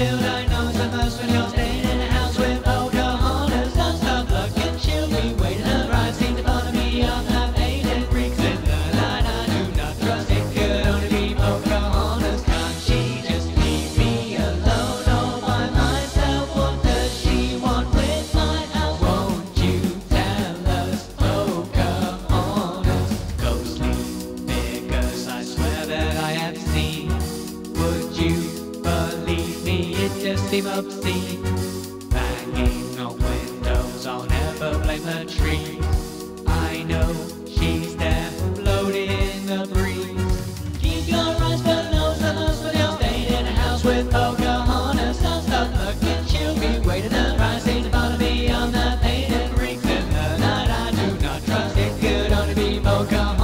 Keep only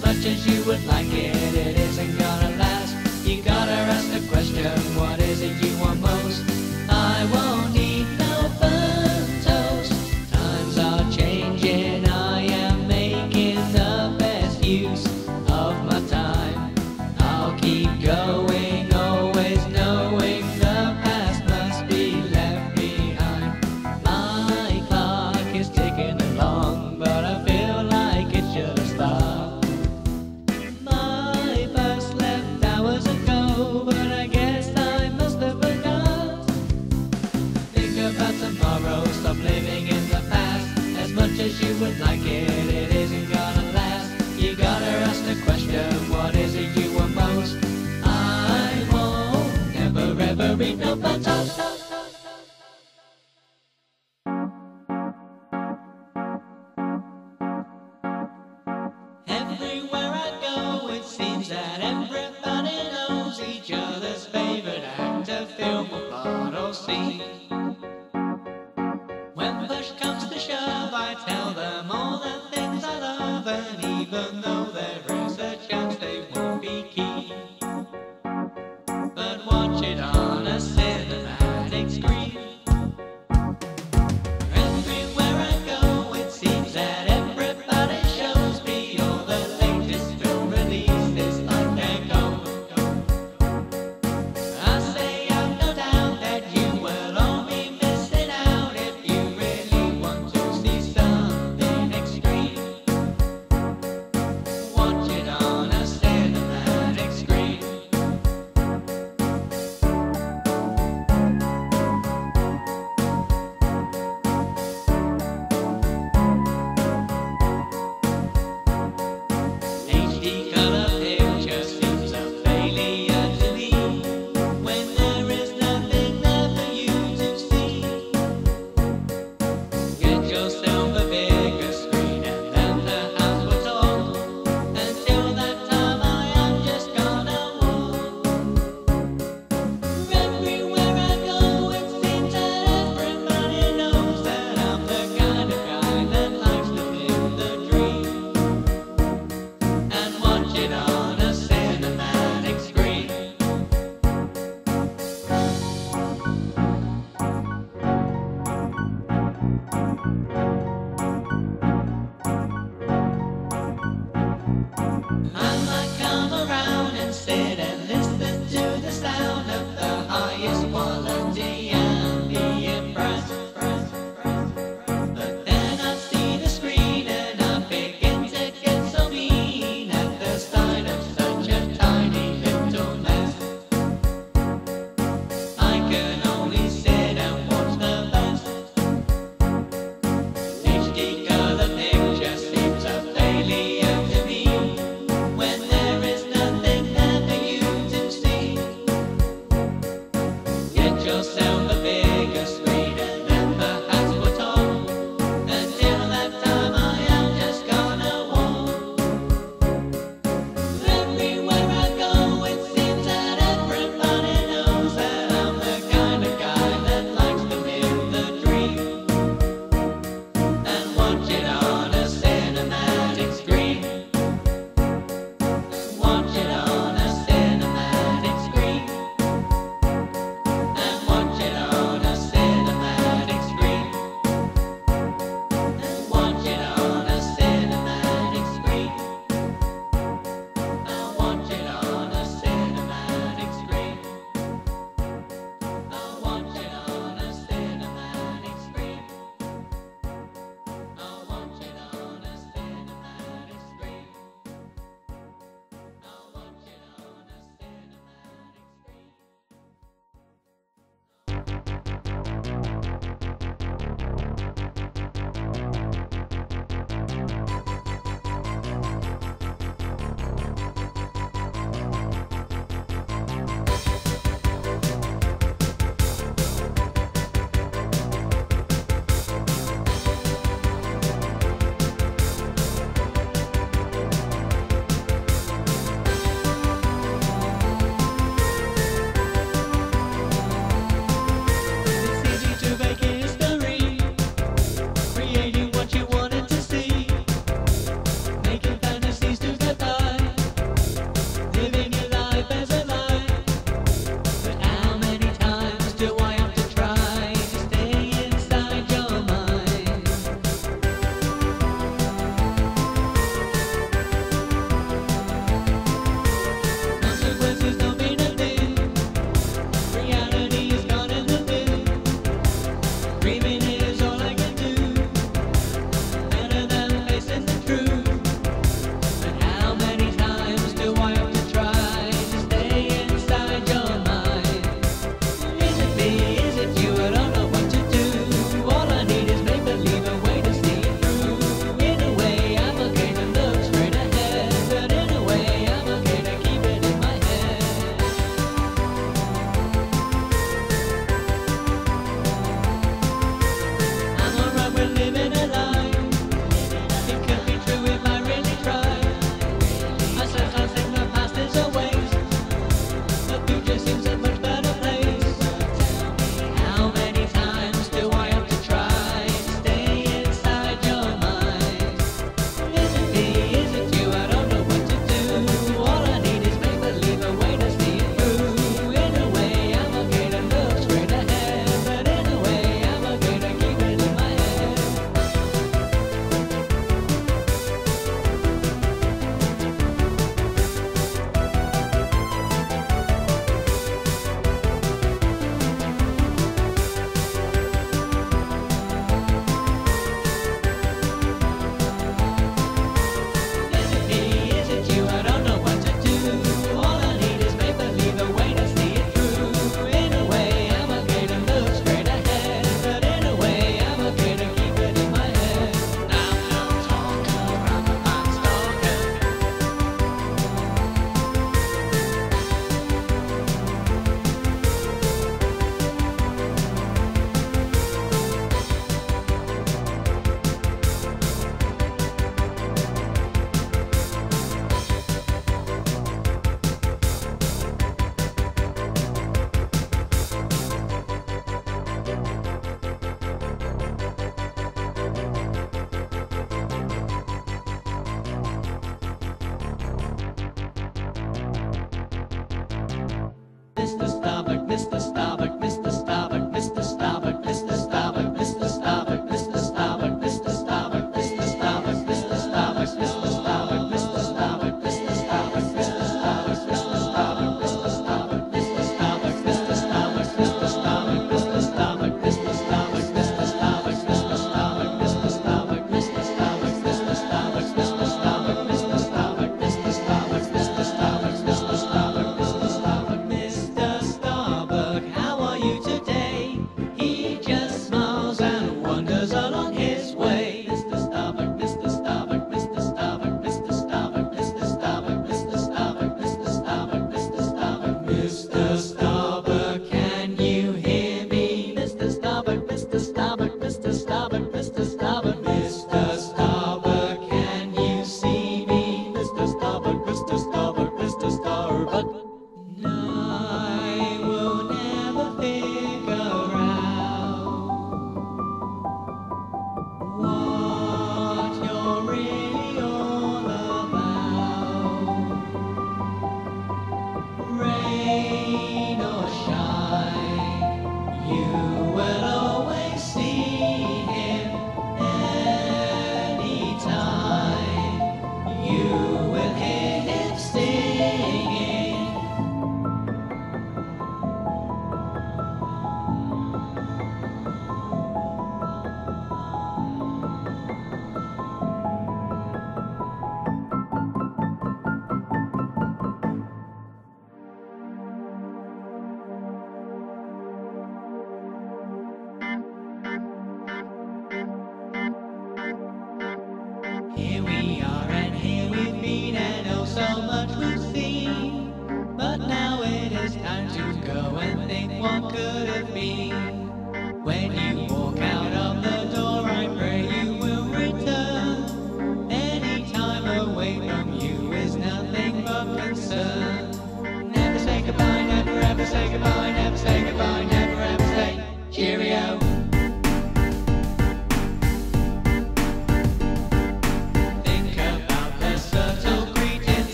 much as you would like it, it isn't gonna last. You gotta ask the question, what is it you want most? I won't. Mama, come around.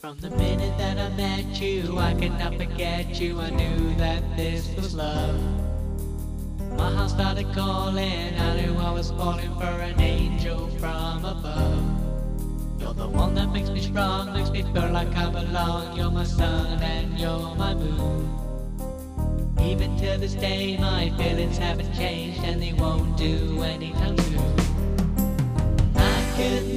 From the minute that I met you, I could not forget you. I knew that this was love. My heart started calling, I knew I was falling for an angel from above. You're the one that makes me strong, makes me feel like I belong. You're my sun and you're my moon. Even to this day, my feelings haven't changed and they won't do anytime soon. I could.